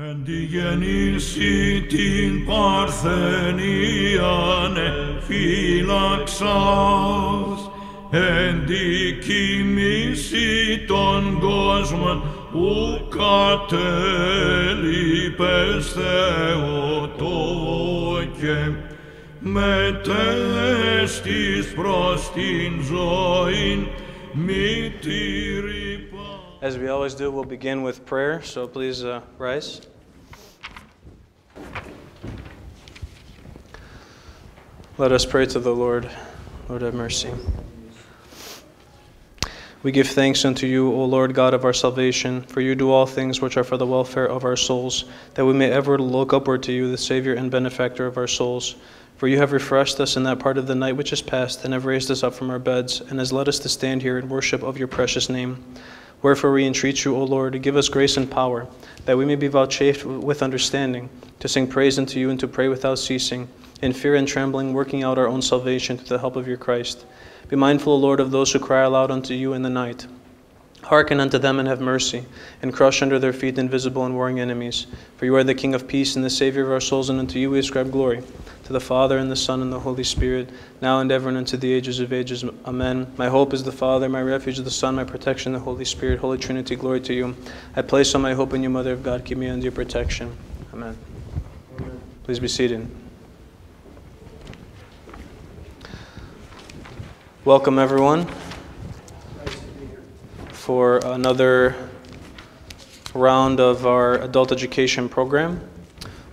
Εν τη γεννήση την παρθενίανε φύλαξας, εν τη κοιμήση των κόσμων ου κατέλειπες Θεοτόκε, μετέστης προς την ζωήν μη τυρυπά. As we always do, we'll begin with prayer, so please uh, rise. Let us pray to the Lord. Lord, have mercy. We give thanks unto you, O Lord God of our salvation, for you do all things which are for the welfare of our souls, that we may ever look upward to you, the Savior and benefactor of our souls. For you have refreshed us in that part of the night which is past, and have raised us up from our beds, and has led us to stand here in worship of your precious name. Wherefore we entreat you, O Lord, to give us grace and power, that we may be vouchsafed with understanding, to sing praise unto you and to pray without ceasing, in fear and trembling, working out our own salvation through the help of your Christ. Be mindful, O Lord, of those who cry aloud unto you in the night. Hearken unto them and have mercy, and crush under their feet invisible and warring enemies. For you are the King of peace and the Savior of our souls, and unto you we ascribe glory. To the Father, and the Son, and the Holy Spirit, now and ever, and unto the ages of ages. Amen. My hope is the Father, my refuge is the Son, my protection, the Holy Spirit. Holy Trinity, glory to you. I place all my hope in you, Mother of God. Keep me under your protection. Amen. Please be seated. Welcome, everyone, for another round of our adult education program.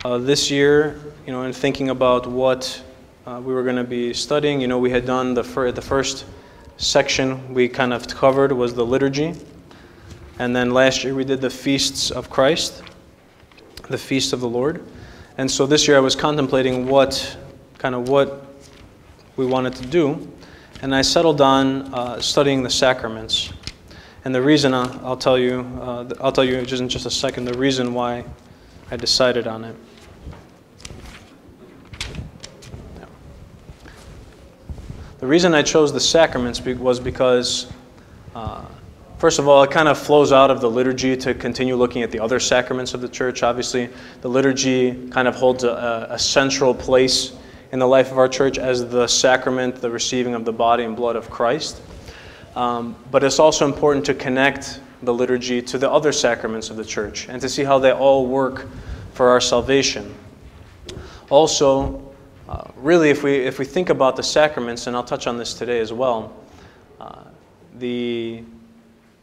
Uh, this year, you know, in thinking about what uh, we were going to be studying, you know, we had done the, fir- the first section we kind of covered was the liturgy. And then last year we did the feasts of Christ, the feast of the Lord. And so this year I was contemplating what kind of what we wanted to do. And I settled on uh, studying the sacraments. And the reason uh, I'll tell you, uh, I'll tell you just in just a second, the reason why I decided on it. The reason I chose the sacraments was because, uh, first of all, it kind of flows out of the liturgy to continue looking at the other sacraments of the church. Obviously, the liturgy kind of holds a, a central place in the life of our church as the sacrament, the receiving of the body and blood of Christ. Um, but it's also important to connect the liturgy to the other sacraments of the church and to see how they all work for our salvation. Also, uh, really, if we, if we think about the sacraments, and I'll touch on this today as well, uh, the,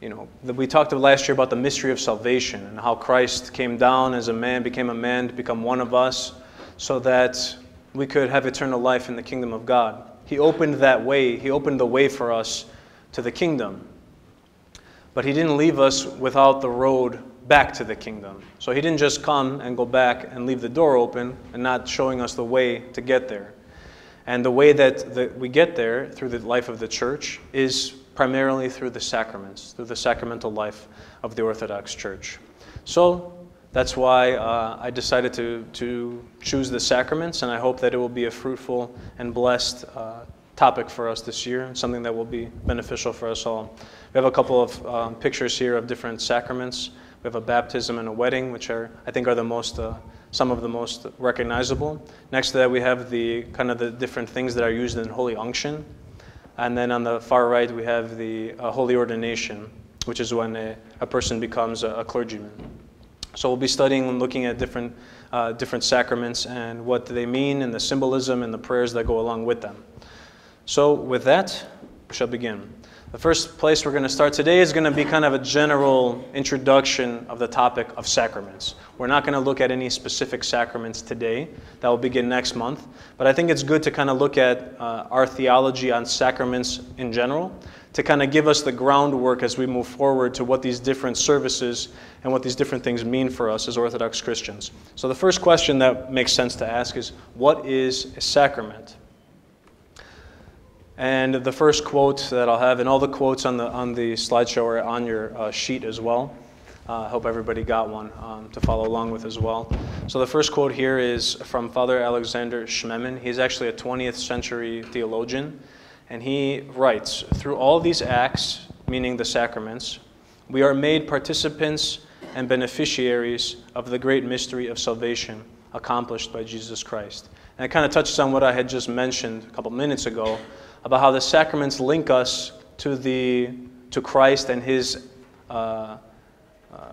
you know, the, we talked last year about the mystery of salvation and how Christ came down as a man, became a man to become one of us, so that we could have eternal life in the kingdom of God. He opened that way, He opened the way for us to the kingdom. But He didn't leave us without the road back to the kingdom. So He didn't just come and go back and leave the door open and not showing us the way to get there. And the way that the, we get there through the life of the church is primarily through the sacraments, through the sacramental life of the Orthodox Church. So that's why uh, I decided to, to choose the sacraments, and I hope that it will be a fruitful and blessed uh, topic for us this year, and something that will be beneficial for us all. We have a couple of um, pictures here of different sacraments. We have a baptism and a wedding, which are, I think, are the most, uh, some of the most recognizable. Next to that, we have the kind of the different things that are used in holy unction. And then on the far right, we have the uh, holy ordination, which is when a, a person becomes a, a clergyman. So we'll be studying and looking at different, uh, different sacraments and what they mean and the symbolism and the prayers that go along with them. So with that, we shall begin. The first place we're going to start today is going to be kind of a general introduction of the topic of sacraments. We're not going to look at any specific sacraments today. That will begin next month. But I think it's good to kind of look at uh, our theology on sacraments in general to kind of give us the groundwork as we move forward to what these different services and what these different things mean for us as Orthodox Christians. So the first question that makes sense to ask is what is a sacrament? And the first quote that I'll have, and all the quotes on the, on the slideshow are on your uh, sheet as well. Uh, I hope everybody got one um, to follow along with as well. So the first quote here is from Father Alexander Schmemann. He's actually a 20th century theologian. And he writes Through all these acts, meaning the sacraments, we are made participants and beneficiaries of the great mystery of salvation accomplished by Jesus Christ. And it kind of touches on what I had just mentioned a couple minutes ago about how the sacraments link us to, the, to Christ and his uh, uh,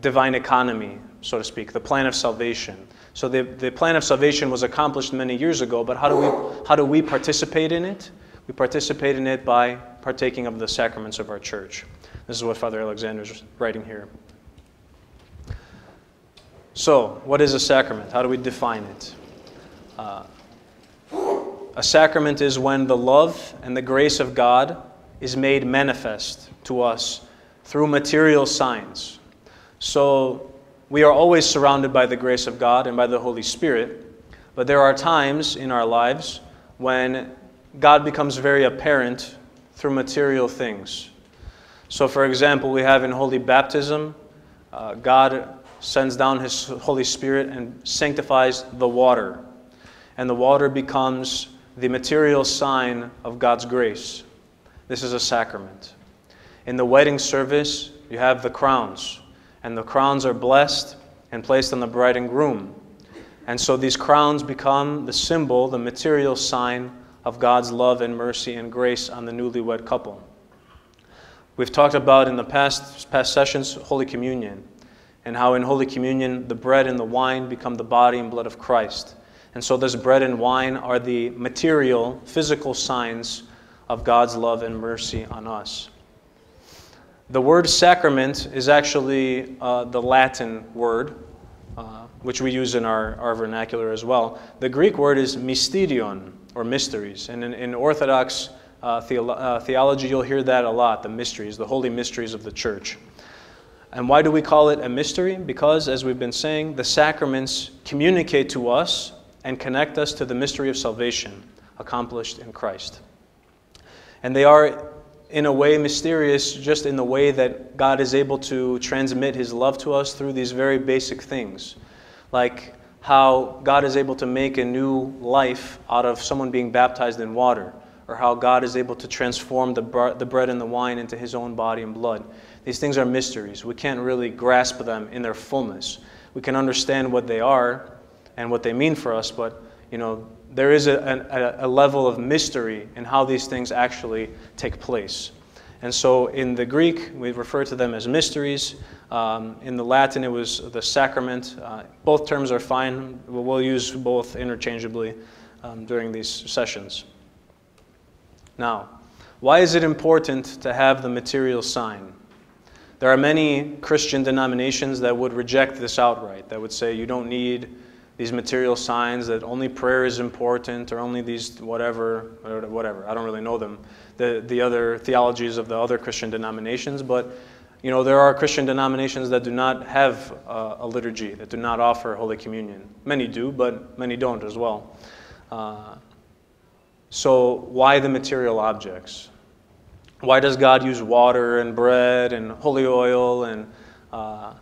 divine economy, so to speak, the plan of salvation. So the, the plan of salvation was accomplished many years ago, but how do, we, how do we participate in it? We participate in it by partaking of the sacraments of our church. This is what Father Alexander is writing here. So, what is a sacrament? How do we define it? Uh, a sacrament is when the love and the grace of God is made manifest to us through material signs. So, we are always surrounded by the grace of God and by the Holy Spirit, but there are times in our lives when God becomes very apparent through material things. So, for example, we have in Holy Baptism, uh, God sends down His Holy Spirit and sanctifies the water. And the water becomes the material sign of God's grace. This is a sacrament. In the wedding service, you have the crowns, and the crowns are blessed and placed on the bride and groom. And so these crowns become the symbol, the material sign of God's love and mercy and grace on the newlywed couple. We've talked about in the past, past sessions Holy Communion and how in Holy Communion the bread and the wine become the body and blood of Christ. And so, this bread and wine are the material, physical signs of God's love and mercy on us. The word sacrament is actually uh, the Latin word, uh, which we use in our, our vernacular as well. The Greek word is mysterion, or mysteries. And in, in Orthodox uh, theolo- uh, theology, you'll hear that a lot the mysteries, the holy mysteries of the church. And why do we call it a mystery? Because, as we've been saying, the sacraments communicate to us and connect us to the mystery of salvation accomplished in Christ. And they are, in a way, mysterious just in the way that God is able to transmit His love to us through these very basic things. Like how God is able to make a new life out of someone being baptized in water, or how God is able to transform the, the bread and the wine into His own body and blood. These things are mysteries. We can't really grasp them in their fullness. We can understand what they are and what they mean for us, but you know, there is a, a, a level of mystery in how these things actually take place. And so in the Greek, we refer to them as mysteries. Um, in the Latin, it was the sacrament. Uh, both terms are fine. We'll use both interchangeably um, during these sessions. Now, why is it important to have the material sign? There are many Christian denominations that would reject this outright, that would say you don't need these material signs, that only prayer is important, or only these whatever, whatever. I don't really know them, the, the other theologies of the other Christian denominations, but you know, there are Christian denominations that do not have uh, a liturgy, that do not offer Holy Communion. Many do, but many don't as well. Uh, so, why the material objects? Why does God use water and bread and holy oil and, uh,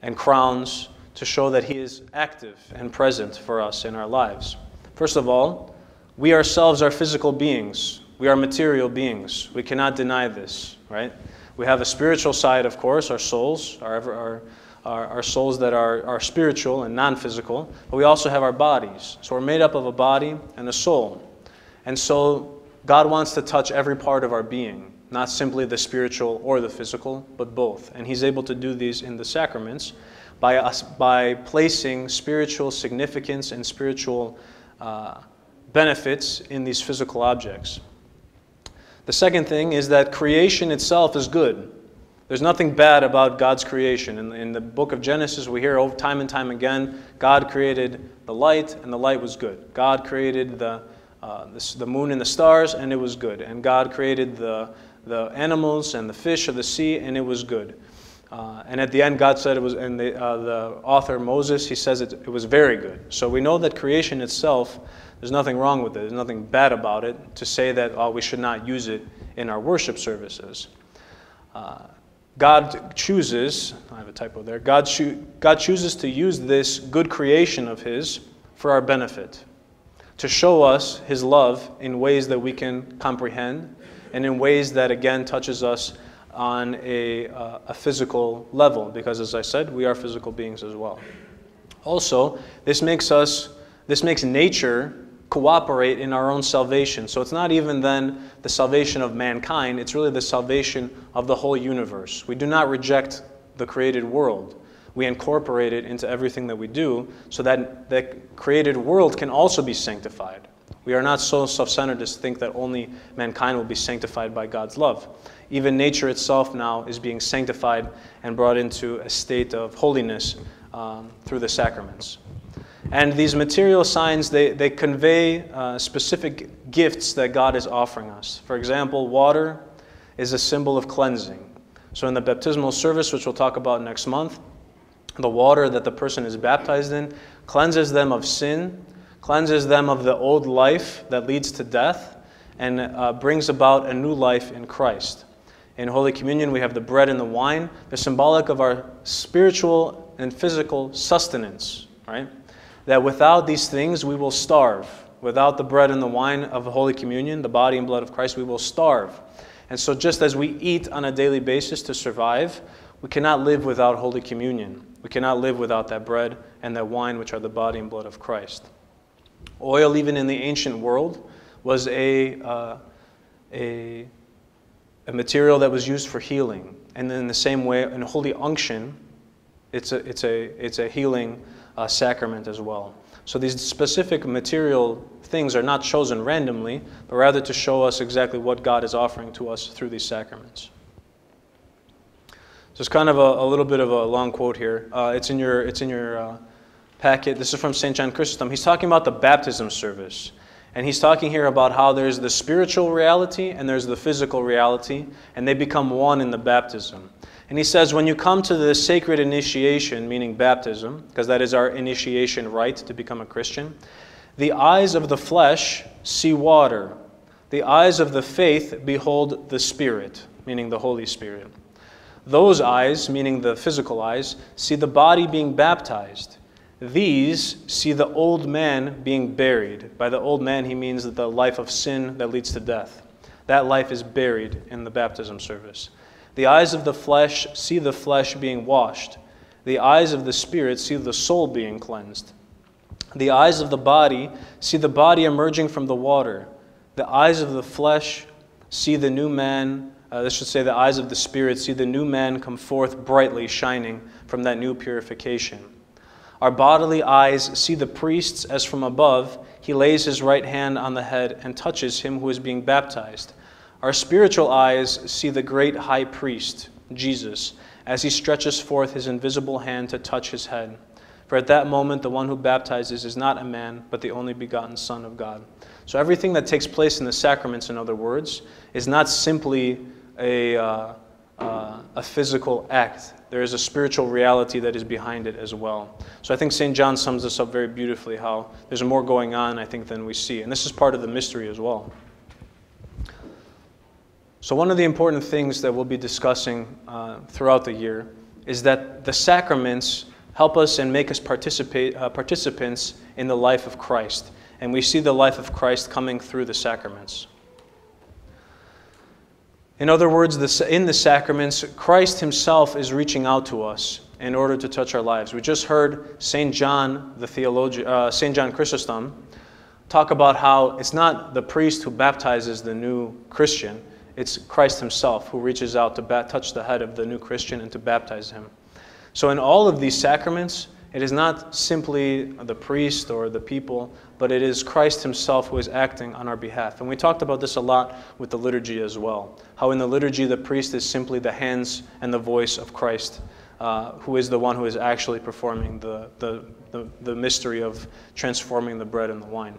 and crowns to show that He is active and present for us in our lives? First of all, we ourselves are physical beings. We are material beings. We cannot deny this, right? We have a spiritual side, of course, our souls, our, our, our, our souls that are, are spiritual and non physical, but we also have our bodies. So we're made up of a body and a soul. And so God wants to touch every part of our being not simply the spiritual or the physical, but both. And he's able to do these in the sacraments by, us, by placing spiritual significance and spiritual uh, benefits in these physical objects. The second thing is that creation itself is good. There's nothing bad about God's creation. In, in the book of Genesis, we hear time and time again God created the light, and the light was good. God created the, uh, the, the moon and the stars, and it was good. And God created the, the animals and the fish of the sea, and it was good. Uh, and at the end, God said it was, and the, uh, the author Moses, he says it, it was very good. So we know that creation itself, there's nothing wrong with it, there's nothing bad about it to say that oh, we should not use it in our worship services. Uh, God chooses, I have a typo there, God, cho- God chooses to use this good creation of His for our benefit, to show us His love in ways that we can comprehend and in ways that, again, touches us on a, uh, a physical level, because as I said, we are physical beings as well. Also, this makes us, this makes nature cooperate in our own salvation. So it's not even then the salvation of mankind, it's really the salvation of the whole universe. We do not reject the created world. We incorporate it into everything that we do so that the created world can also be sanctified. We are not so self centered as to think that only mankind will be sanctified by God's love. Even nature itself now is being sanctified and brought into a state of holiness um, through the sacraments. And these material signs, they, they convey uh, specific gifts that God is offering us. For example, water is a symbol of cleansing. So in the baptismal service, which we'll talk about next month, the water that the person is baptized in cleanses them of sin, cleanses them of the old life that leads to death, and uh, brings about a new life in Christ. In Holy Communion, we have the bread and the wine. They're symbolic of our spiritual and physical sustenance, right? That without these things, we will starve. Without the bread and the wine of Holy Communion, the body and blood of Christ, we will starve. And so, just as we eat on a daily basis to survive, we cannot live without Holy Communion. We cannot live without that bread and that wine, which are the body and blood of Christ. Oil, even in the ancient world, was a, uh, a, a material that was used for healing. And in the same way, in holy unction, it's a, it's a, it's a healing uh, sacrament as well. So these specific material things are not chosen randomly, but rather to show us exactly what God is offering to us through these sacraments. So it's kind of a, a little bit of a long quote here. Uh, it's in your, it's in your uh, packet. This is from St. John Chrysostom. He's talking about the baptism service. And he's talking here about how there's the spiritual reality and there's the physical reality, and they become one in the baptism. And he says, when you come to the sacred initiation, meaning baptism, because that is our initiation rite to become a Christian, the eyes of the flesh see water. The eyes of the faith behold the Spirit, meaning the Holy Spirit. Those eyes, meaning the physical eyes, see the body being baptized. These see the old man being buried. By the old man, he means the life of sin that leads to death. That life is buried in the baptism service. The eyes of the flesh see the flesh being washed. The eyes of the spirit see the soul being cleansed. The eyes of the body see the body emerging from the water. The eyes of the flesh see the new man, uh, this should say, the eyes of the spirit see the new man come forth brightly shining from that new purification. Our bodily eyes see the priests as from above. He lays his right hand on the head and touches him who is being baptized. Our spiritual eyes see the great high priest, Jesus, as he stretches forth his invisible hand to touch his head. For at that moment, the one who baptizes is not a man, but the only begotten Son of God. So everything that takes place in the sacraments, in other words, is not simply a, uh, uh, a physical act. There is a spiritual reality that is behind it as well. So I think St. John sums this up very beautifully how there's more going on, I think, than we see. And this is part of the mystery as well. So, one of the important things that we'll be discussing uh, throughout the year is that the sacraments help us and make us participate, uh, participants in the life of Christ. And we see the life of Christ coming through the sacraments. In other words, in the sacraments, Christ Himself is reaching out to us in order to touch our lives. We just heard St. John, the uh, St. John Chrysostom, talk about how it's not the priest who baptizes the new Christian, it's Christ Himself who reaches out to touch the head of the new Christian and to baptize him. So, in all of these sacraments, it is not simply the priest or the people, but it is Christ Himself who is acting on our behalf. And we talked about this a lot with the liturgy as well. How in the liturgy, the priest is simply the hands and the voice of Christ, uh, who is the one who is actually performing the, the, the, the mystery of transforming the bread and the wine.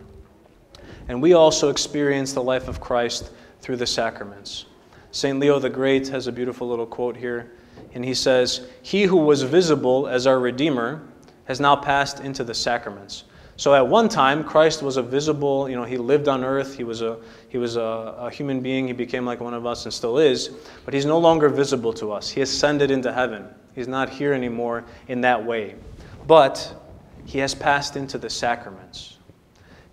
And we also experience the life of Christ through the sacraments. St. Leo the Great has a beautiful little quote here, and he says, He who was visible as our Redeemer has now passed into the sacraments. So at one time, Christ was a visible, you know, he lived on earth, he was, a, he was a, a human being, he became like one of us and still is, but he's no longer visible to us. He ascended into heaven. He's not here anymore in that way. But he has passed into the sacraments.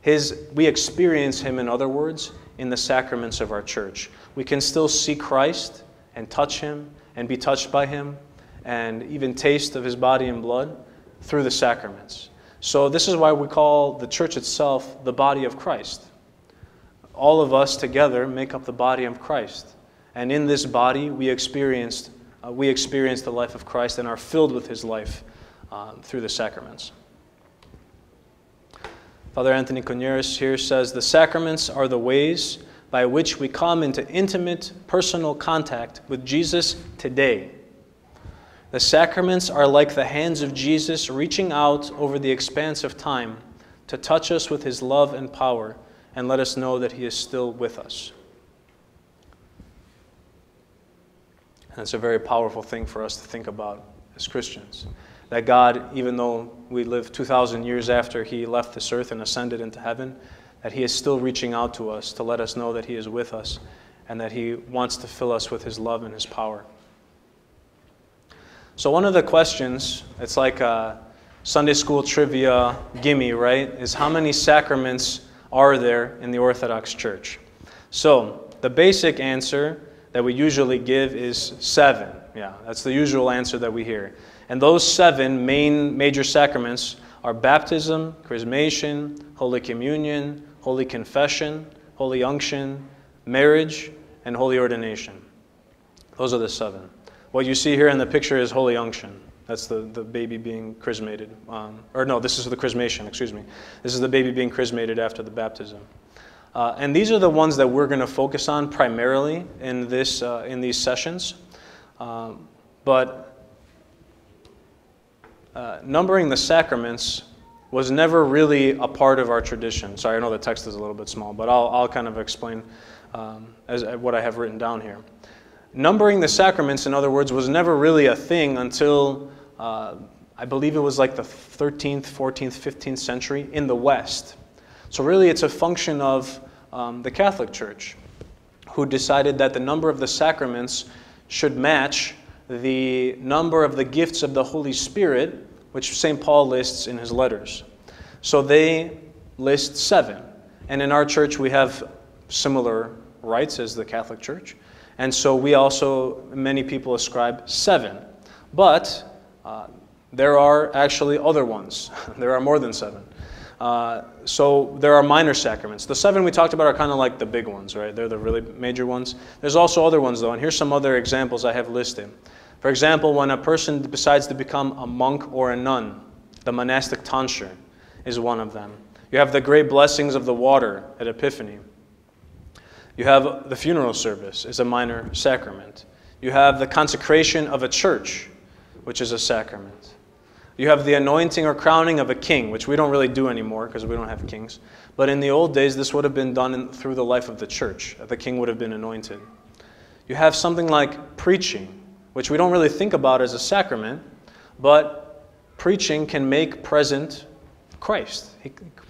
His, we experience him, in other words, in the sacraments of our church. We can still see Christ and touch him and be touched by him and even taste of his body and blood through the sacraments. So, this is why we call the church itself the body of Christ. All of us together make up the body of Christ. And in this body, we experienced, uh, we experience the life of Christ and are filled with his life uh, through the sacraments. Father Anthony Coniaris here says the sacraments are the ways by which we come into intimate personal contact with Jesus today. The sacraments are like the hands of Jesus reaching out over the expanse of time to touch us with his love and power and let us know that he is still with us. And it's a very powerful thing for us to think about as Christians that God, even though we live 2,000 years after He left this earth and ascended into heaven, that He is still reaching out to us to let us know that He is with us and that He wants to fill us with His love and His power. So, one of the questions, it's like a Sunday school trivia gimme, right? Is how many sacraments are there in the Orthodox Church? So, the basic answer that we usually give is seven. Yeah, that's the usual answer that we hear. And those seven main major sacraments are baptism, chrismation, Holy Communion, Holy Confession, Holy Unction, marriage, and Holy Ordination. Those are the seven. What you see here in the picture is Holy Unction. That's the, the baby being chrismated. Um, or no, this is the chrismation, excuse me. This is the baby being chrismated after the baptism. Uh, and these are the ones that we're going to focus on primarily in, this, uh, in these sessions. Um, but uh, numbering the sacraments was never really a part of our tradition. Sorry, I know the text is a little bit small, but I'll, I'll kind of explain um, as, as what I have written down here. Numbering the sacraments, in other words, was never really a thing until uh, I believe it was like the 13th, 14th, 15th century in the West. So, really, it's a function of um, the Catholic Church, who decided that the number of the sacraments should match the number of the gifts of the Holy Spirit which St. Paul lists in his letters. So they list seven. And in our church, we have similar rites as the Catholic Church. And so we also, many people ascribe seven. But uh, there are actually other ones. there are more than seven. Uh, so there are minor sacraments. The seven we talked about are kind of like the big ones, right? They're the really major ones. There's also other ones, though, and here's some other examples I have listed. For example, when a person decides to become a monk or a nun, the monastic tonsure is one of them. You have the great blessings of the water at Epiphany. You have the funeral service is a minor sacrament. You have the consecration of a church, which is a sacrament. You have the anointing or crowning of a king, which we don't really do anymore because we don't have kings. But in the old days, this would have been done in, through the life of the church. The king would have been anointed. You have something like preaching, which we don't really think about as a sacrament, but preaching can make present Christ.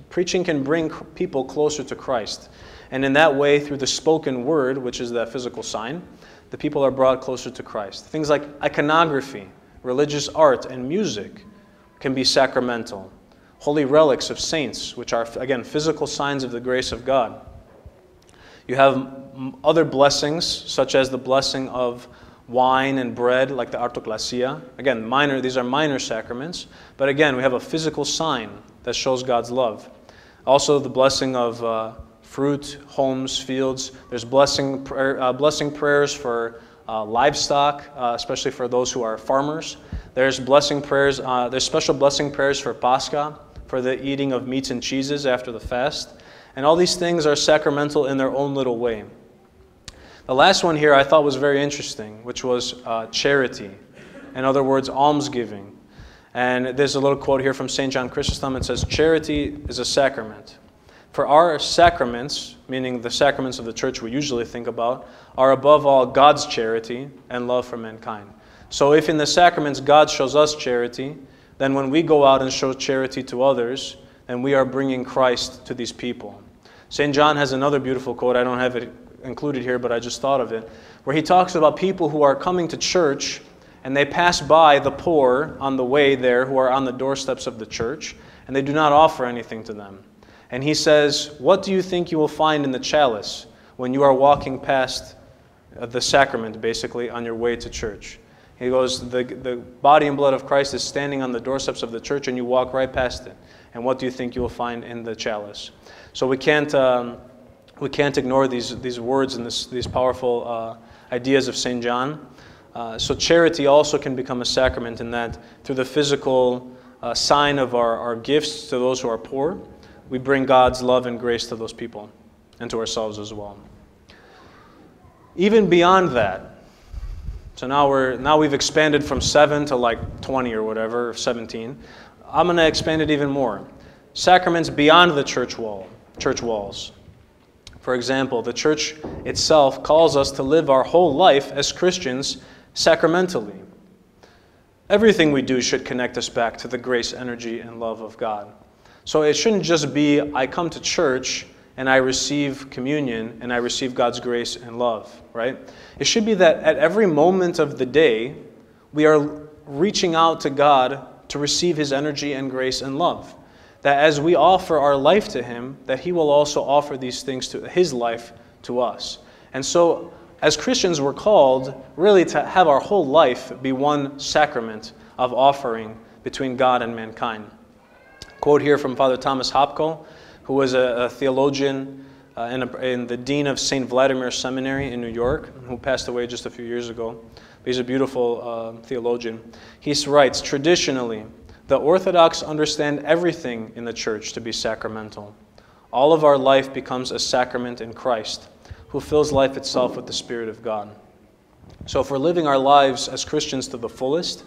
preaching can bring people closer to Christ. And in that way, through the spoken word, which is that physical sign, the people are brought closer to Christ. Things like iconography, religious art, and music can be sacramental. Holy relics of saints, which are, again, physical signs of the grace of God. You have other blessings, such as the blessing of wine and bread like the artoclasia. Again, minor, these are minor sacraments, but again, we have a physical sign that shows God's love. Also, the blessing of uh, fruit, homes, fields. There's blessing, prayer, uh, blessing prayers for uh, livestock, uh, especially for those who are farmers. There's blessing prayers. Uh, there's special blessing prayers for Pascha, for the eating of meats and cheeses after the fast. And all these things are sacramental in their own little way. The last one here I thought was very interesting, which was uh, charity. In other words, almsgiving. And there's a little quote here from St. John Chrysostom. It says, Charity is a sacrament. For our sacraments, meaning the sacraments of the church we usually think about, are above all God's charity and love for mankind. So if in the sacraments God shows us charity, then when we go out and show charity to others, then we are bringing Christ to these people. St. John has another beautiful quote. I don't have it included here, but I just thought of it, where he talks about people who are coming to church and they pass by the poor on the way there who are on the doorsteps of the church, and they do not offer anything to them. And he says, What do you think you will find in the chalice when you are walking past uh, the sacrament basically, on your way to church. He goes, the, the body and blood of Christ is standing on the doorsteps of the church, and you walk right past it. And what do you think you will find in the chalice? So we can't, um, we can't ignore these, these words and this, these powerful uh, ideas of St. John. Uh, so charity also can become a sacrament in that through the physical uh, sign of our, our gifts to those who are poor, we bring God's love and grace to those people and to ourselves as well. Even beyond that, so now we're now we've expanded from seven to like 20 or whatever, or 17. I'm going to expand it even more. Sacraments beyond the church wall, church walls. For example, the church itself calls us to live our whole life as Christians sacramentally. Everything we do should connect us back to the grace, energy, and love of God. So it shouldn't just be I come to church and I receive communion and I receive God's grace and love, right? It should be that at every moment of the day, we are reaching out to God to receive His energy and grace and love. That as we offer our life to Him, that He will also offer these things to His life to us. And so, as Christians, we're called really to have our whole life be one sacrament of offering between God and mankind. Quote here from Father Thomas Hopko who was a, a theologian uh, and, a, and, the dean of St. Vladimir Seminary in New York, who passed away just a few years ago. He's a beautiful uh, theologian. He writes Traditionally, the Orthodox understand everything in the church to be sacramental. All of our life becomes a sacrament in Christ, who fills life itself with the Spirit of God. So, if we're living our lives as Christians to the fullest,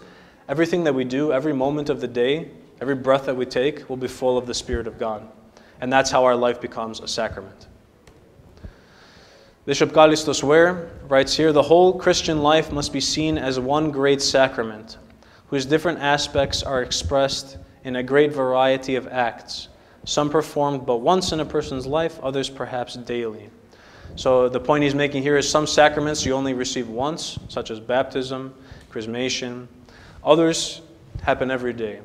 everything that we do, every moment of the day, every breath that we take, will be full of the Spirit of God and that's how our life becomes a sacrament. Bishop Kallistos Ware writes here the whole Christian life must be seen as one great sacrament, whose different aspects are expressed in a great variety of acts, some performed but once in a person's life, others perhaps daily. So the point he's making here is some sacraments you only receive once, such as baptism, chrismation. Others happen every day.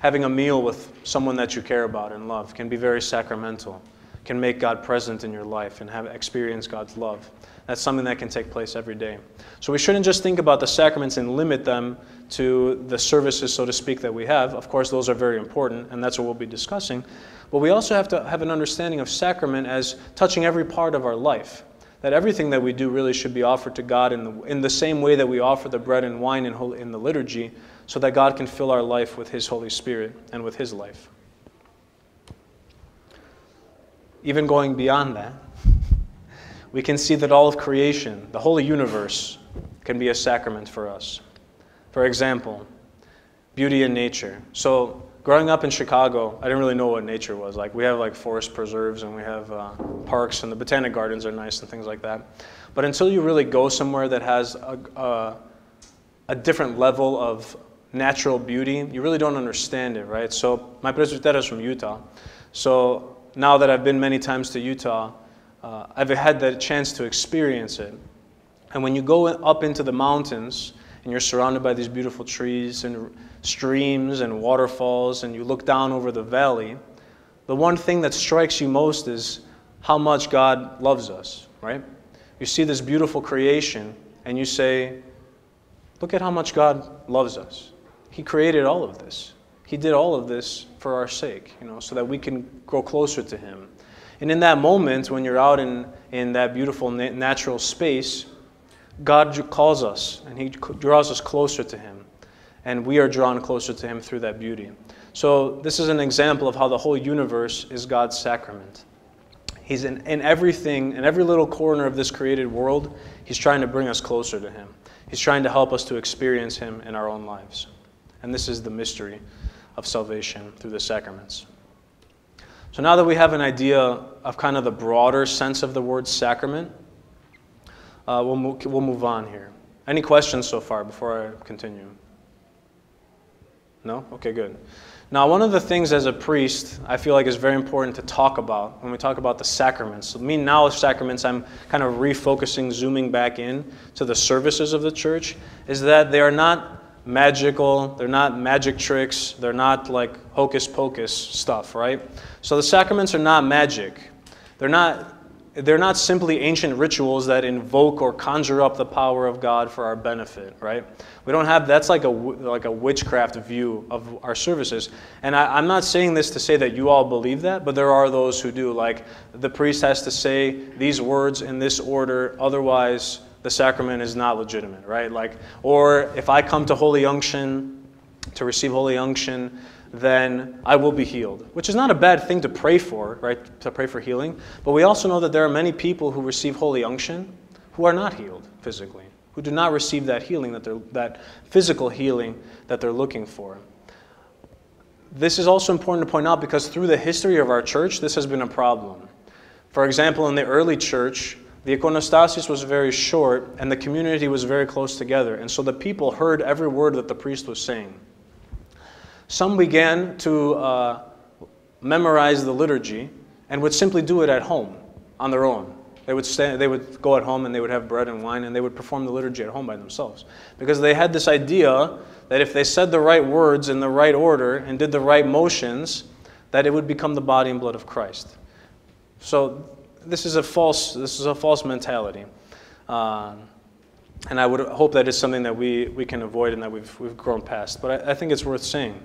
Having a meal with someone that you care about and love can be very sacramental, can make God present in your life and have experience God's love. That's something that can take place every day. So we shouldn't just think about the sacraments and limit them to the services, so to speak, that we have. Of course, those are very important, and that's what we'll be discussing. But we also have to have an understanding of sacrament as touching every part of our life. That everything that we do really should be offered to God in the, in the same way that we offer the bread and wine in, in the liturgy, so that God can fill our life with His Holy Spirit and with His life. Even going beyond that, we can see that all of creation, the whole universe, can be a sacrament for us. For example, beauty in nature. So, growing up in Chicago, I didn't really know what nature was. Like, we have like forest preserves and we have uh, parks, and the botanic gardens are nice and things like that. But until you really go somewhere that has a, a, a different level of natural beauty, you really don't understand it, right? So my presbyter is from Utah. So now that I've been many times to Utah, uh, I've had the chance to experience it. And when you go up into the mountains and you're surrounded by these beautiful trees and streams and waterfalls, and you look down over the valley, the one thing that strikes you most is how much God loves us, right? You see this beautiful creation and you say, Look at how much God loves us. He created all of this. He did all of this for our sake, you know, so that we can grow closer to Him. And in that moment, when you're out in, in that beautiful natural space, God calls us and He draws us closer to Him. And we are drawn closer to Him through that beauty. So, this is an example of how the whole universe is God's sacrament. He's in, in everything, in every little corner of this created world, He's trying to bring us closer to Him. He's trying to help us to experience Him in our own lives. And this is the mystery of salvation through the sacraments. So now that we have an idea of kind of the broader sense of the word sacrament, uh, we'll, move, we'll move on here. Any questions so far before I continue? No? Okay, good. Now, one of the things as a priest I feel like is very important to talk about when we talk about the sacraments. So, me now with sacraments, I'm kind of refocusing, zooming back in to the services of the church, is that they are not magical, they're not magic tricks, they're not like hocus pocus stuff, right? So the sacraments are not magic. They're not they're not simply ancient rituals that invoke or conjure up the power of God for our benefit, right? We don't have that's like a like a witchcraft view of our services. And I, am not saying this to say that you all believe that, but there are those who do. Like the priest has to say these words in this order, otherwise the sacrament is not legitimate, right? Like, or if I come to holy unction to receive holy unction then I will be healed, which is not a bad thing to pray for, right? To pray for healing. But we also know that there are many people who receive holy unction who are not healed physically, who do not receive that healing, that, they're, that physical healing that they're looking for. This is also important to point out because through the history of our church, this has been a problem. For example, in the early church, the iconostasis was very short and the community was very close together. And so the people heard every word that the priest was saying. Some began to uh, memorize the liturgy and would simply do it at home on their own. They would, stay, they would go at home and they would have bread and wine and they would perform the liturgy at home by themselves. Because they had this idea that if they said the right words in the right order and did the right motions, that it would become the body and blood of Christ. So this is a false, this is a false mentality. Uh, and I would hope that is something that we, we can avoid and that we've, we've grown past. But I, I think it's worth saying.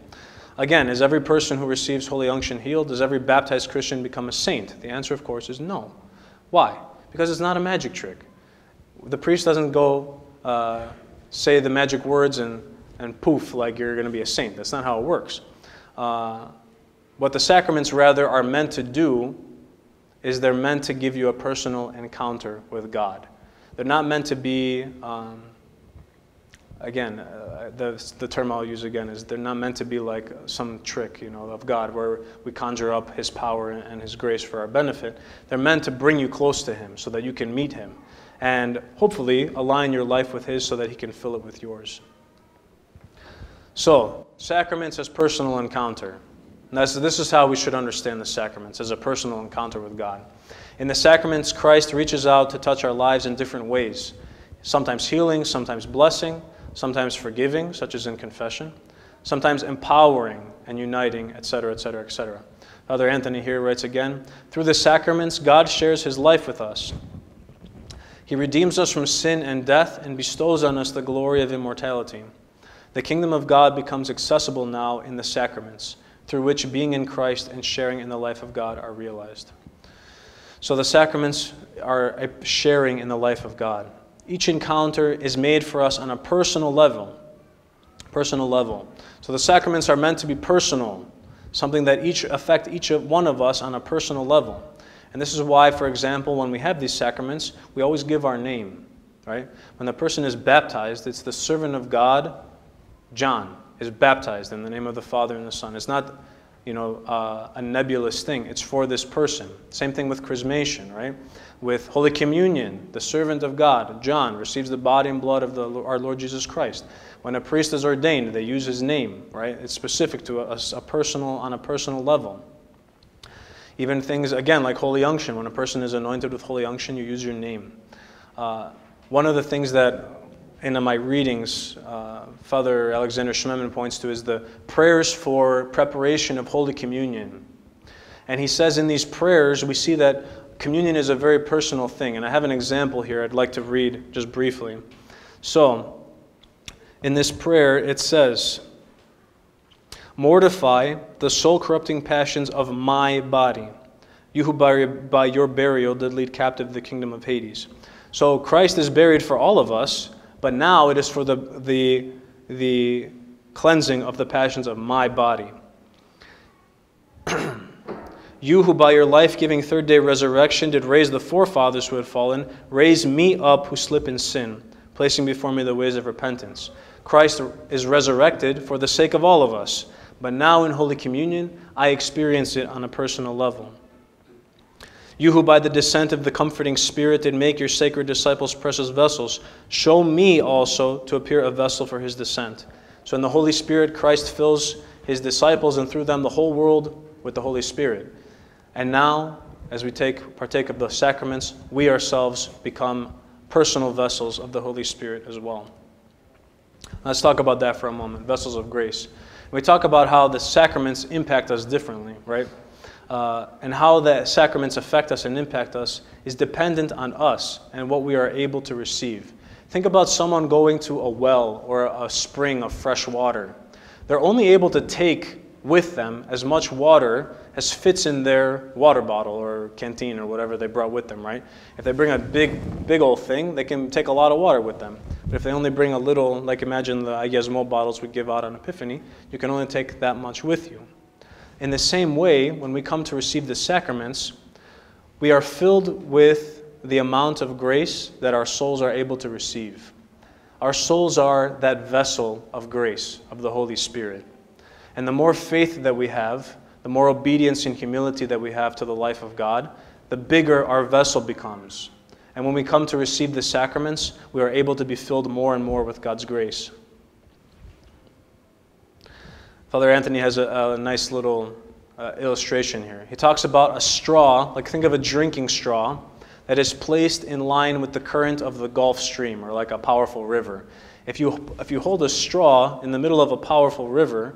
Again, is every person who receives Holy Unction healed? Does every baptized Christian become a saint? The answer, of course, is no. Why? Because it's not a magic trick. The priest doesn't go uh, say the magic words and, and poof, like you're going to be a saint. That's not how it works. Uh, what the sacraments, rather, are meant to do is they're meant to give you a personal encounter with God. They're not meant to be, um, again, uh, the, the term I'll use again is they're not meant to be like some trick, you know, of God where we conjure up His power and His grace for our benefit. They're meant to bring you close to Him so that you can meet Him and hopefully align your life with His so that He can fill it with yours. So, sacraments as personal encounter. This is how we should understand the sacraments as a personal encounter with God. In the sacraments, Christ reaches out to touch our lives in different ways sometimes healing, sometimes blessing, sometimes forgiving, such as in confession, sometimes empowering and uniting, etc., etc., etc. Father Anthony here writes again Through the sacraments, God shares his life with us. He redeems us from sin and death and bestows on us the glory of immortality. The kingdom of God becomes accessible now in the sacraments, through which being in Christ and sharing in the life of God are realized. So the sacraments are a sharing in the life of God. Each encounter is made for us on a personal level. Personal level. So the sacraments are meant to be personal, something that each affect each one of us on a personal level. And this is why, for example, when we have these sacraments, we always give our name, right? When the person is baptized, it's the servant of God, John, is baptized in the name of the Father and the Son. It's not you know, uh, a nebulous thing. It's for this person. Same thing with chrismation, right? With Holy Communion, the servant of God, John, receives the body and blood of the, our Lord Jesus Christ. When a priest is ordained, they use his name, right? It's specific to a, a personal, on a personal level. Even things, again, like Holy Unction. When a person is anointed with Holy Unction, you use your name. Uh, one of the things that in my readings, uh, Father Alexander Schmemann points to is the prayers for preparation of Holy Communion. And he says in these prayers, we see that communion is a very personal thing. And I have an example here I'd like to read just briefly. So, in this prayer, it says, Mortify the soul corrupting passions of my body, you who by, by your burial did lead captive the kingdom of Hades. So, Christ is buried for all of us but now it is for the, the, the cleansing of the passions of my body. you who by your life giving third day resurrection did raise the forefathers who had fallen, raise me up who slip in sin, placing before me the ways of repentance. Christ is resurrected for the sake of all of us, but now in Holy Communion, I experience it on a personal level. You who by the descent of the comforting Spirit did make your sacred disciples precious vessels, show me also to appear a vessel for his descent. So in the Holy Spirit, Christ fills his disciples and through them the whole world with the Holy Spirit. And now, as we take partake of the sacraments, we ourselves become personal vessels of the Holy Spirit as well. Let's talk about that for a moment vessels of grace. We talk about how the sacraments impact us differently, right? Uh, and how the sacraments affect us and impact us is dependent on us and what we are able to receive. Think about someone going to a well or a spring of fresh water. They're only able to take with them as much water as fits in their water bottle or canteen or whatever they brought with them, right? If they bring a big, big old thing, they can take a lot of water with them. But if they only bring a little, like imagine the Ayesmo bottles we give out on Epiphany, you can only take that much with you. In the same way, when we come to receive the sacraments, we are filled with the amount of grace that our souls are able to receive. Our souls are that vessel of grace of the Holy Spirit. And the more faith that we have, the more obedience and humility that we have to the life of God, the bigger our vessel becomes. And when we come to receive the sacraments, we are able to be filled more and more with God's grace. Father Anthony has a, a nice little uh, illustration here. He talks about a straw, like think of a drinking straw, that is placed in line with the current of the Gulf Stream or like a powerful river. If you, if you hold a straw in the middle of a powerful river,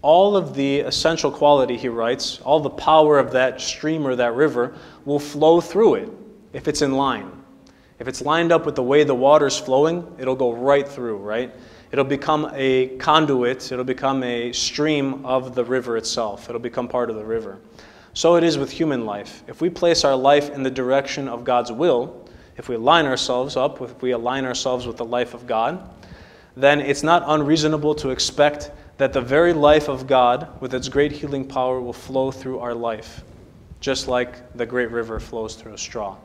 all of the essential quality, he writes, all the power of that stream or that river will flow through it if it's in line. If it's lined up with the way the water's flowing, it'll go right through, right? It'll become a conduit, it'll become a stream of the river itself, it'll become part of the river. So it is with human life. If we place our life in the direction of God's will, if we align ourselves up, if we align ourselves with the life of God, then it's not unreasonable to expect that the very life of God, with its great healing power, will flow through our life, just like the great river flows through a straw.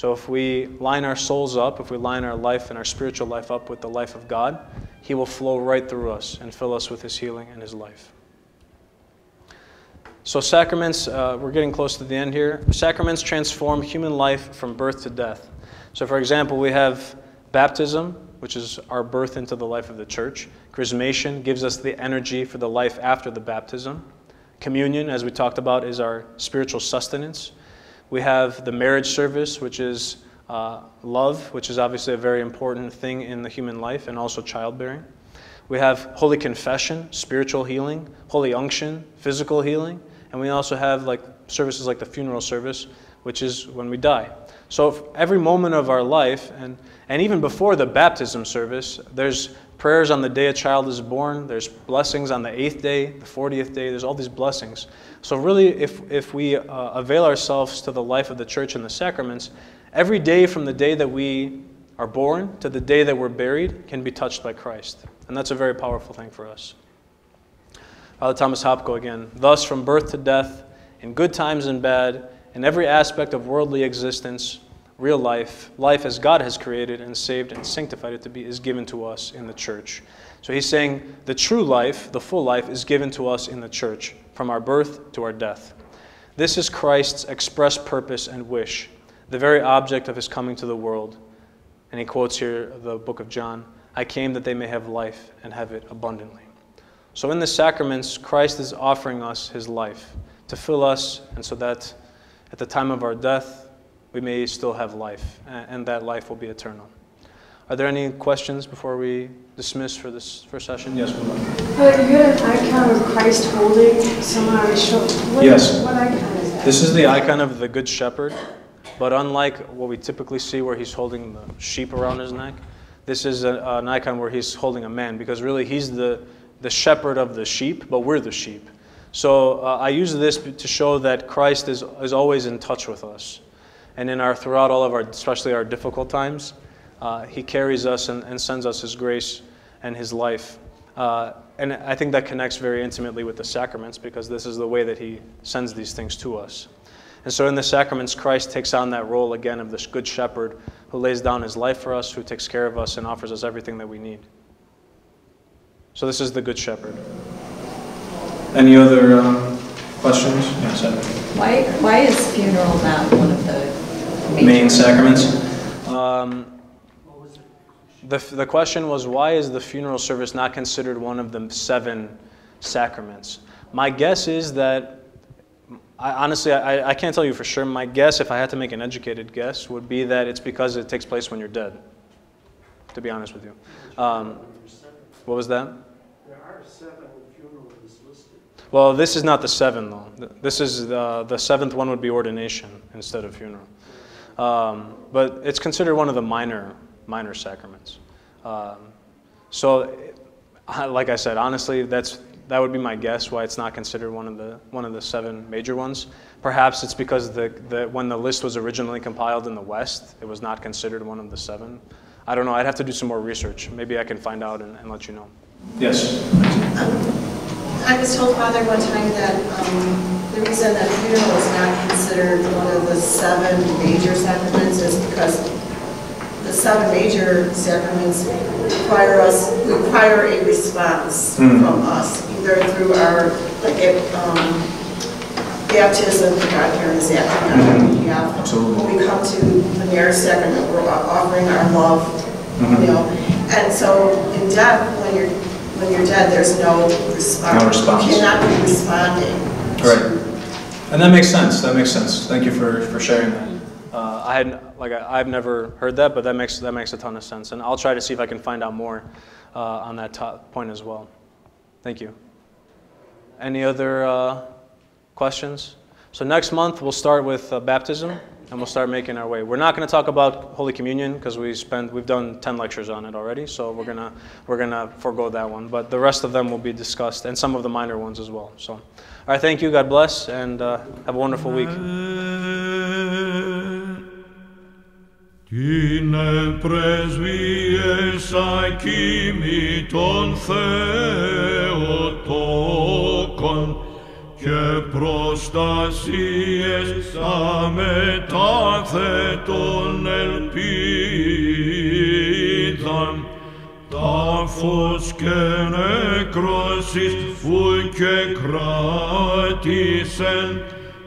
So if we line our souls up, if we line our life and our spiritual life up with the life of God, He will flow right through us and fill us with His healing and His life. So, sacraments, uh, we're getting close to the end here. Sacraments transform human life from birth to death. So, for example, we have baptism, which is our birth into the life of the church. Chrismation gives us the energy for the life after the baptism. Communion, as we talked about, is our spiritual sustenance. We have the marriage service, which is uh, love, which is obviously a very important thing in the human life, and also childbearing. We have Holy Confession, spiritual healing, Holy Unction, physical healing, and we also have like services like the funeral service, which is when we die. So every moment of our life, and, and even before the baptism service, there's prayers on the day a child is born, there's blessings on the eighth day, the 40th day, there's all these blessings. So, really, if, if we uh, avail ourselves to the life of the church and the sacraments, every day from the day that we are born to the day that we're buried can be touched by Christ. And that's a very powerful thing for us. Father Thomas Hopko again. Thus, from birth to death, in good times and bad, in every aspect of worldly existence, real life, life as God has created and saved and sanctified it to be, is given to us in the church. So he's saying the true life, the full life, is given to us in the church, from our birth to our death. This is Christ's express purpose and wish, the very object of his coming to the world. And he quotes here the book of John I came that they may have life and have it abundantly. So in the sacraments, Christ is offering us his life to fill us, and so that at the time of our death, we may still have life, and that life will be eternal. Are there any questions before we dismiss for this first session? Yes, uh, you had an icon of Christ holding someone on his shoulder. What, yes. What icon is that? This is the icon of the Good Shepherd, but unlike what we typically see where he's holding the sheep around his neck, this is a, an icon where he's holding a man because really he's the, the shepherd of the sheep, but we're the sheep. So uh, I use this to show that Christ is, is always in touch with us. And in our, throughout all of our, especially our difficult times, uh, He carries us and, and, sends us His grace and His life. Uh, and I think that connects very intimately with the sacraments because this is the way that He sends these things to us. And so in the sacraments, Christ takes on that role again of this good shepherd who lays down his life for us, who takes care of us, and offers us everything that we need. So this is the good shepherd. Any other uh, questions? Yes, why, why is funeral not one of the main sacraments? Um, the, the question was why is the funeral service not considered one of the seven sacraments? My guess is that, I, honestly, I, I can't tell you for sure. My guess, if I had to make an educated guess, would be that it's because it takes place when you're dead, to be honest with you. Um, what was that? There are seven Well, this is not the seven, though. This is, the the seventh one would be ordination instead of funeral. Um, But it's considered one of the minor, minor sacraments. Um, So, like I said, honestly, that's, that would be my guess why it's not considered one of the, one of the seven major ones. Perhaps it's because the, the, when the list was originally compiled in the West, it was not considered one of the seven. I don't know, I'd have to do some more research. Maybe I can find out and, and let you know. Yes. I was told, Father, one time that um, the reason that funeral is not considered one of the seven major sacraments is because the seven major sacraments require us, require a response Hmm. from us, either through our, like, um, baptism, the godparent is acting on our behalf. Hmm. Absolutely. When we come to the marriage sacrament, we're offering our love, Hmm. you know. And so in death, when you're, when you're dead, there's no response. No response. You cannot be responding. Right. And that makes sense. That makes sense. Thank you for, for sharing that. I had like I, I've never heard that, but that makes that makes a ton of sense, and I'll try to see if I can find out more uh, on that top point as well. Thank you. Any other uh, questions? So next month we'll start with uh, baptism, and we'll start making our way. We're not going to talk about Holy Communion because we spent we've done ten lectures on it already, so we're gonna we're gonna forego that one. But the rest of them will be discussed, and some of the minor ones as well. So, all right, thank you. God bless, and uh, have a wonderful week. Kine presvies aecimiton theotokon, che prostasies ametatheton elpidam, tafos ce necrosis fulce cratisen,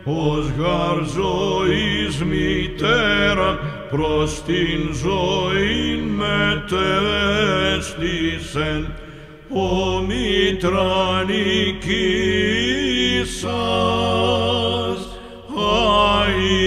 os garzois miteram, prostin join me tes dicen, o mitrani kisas, ai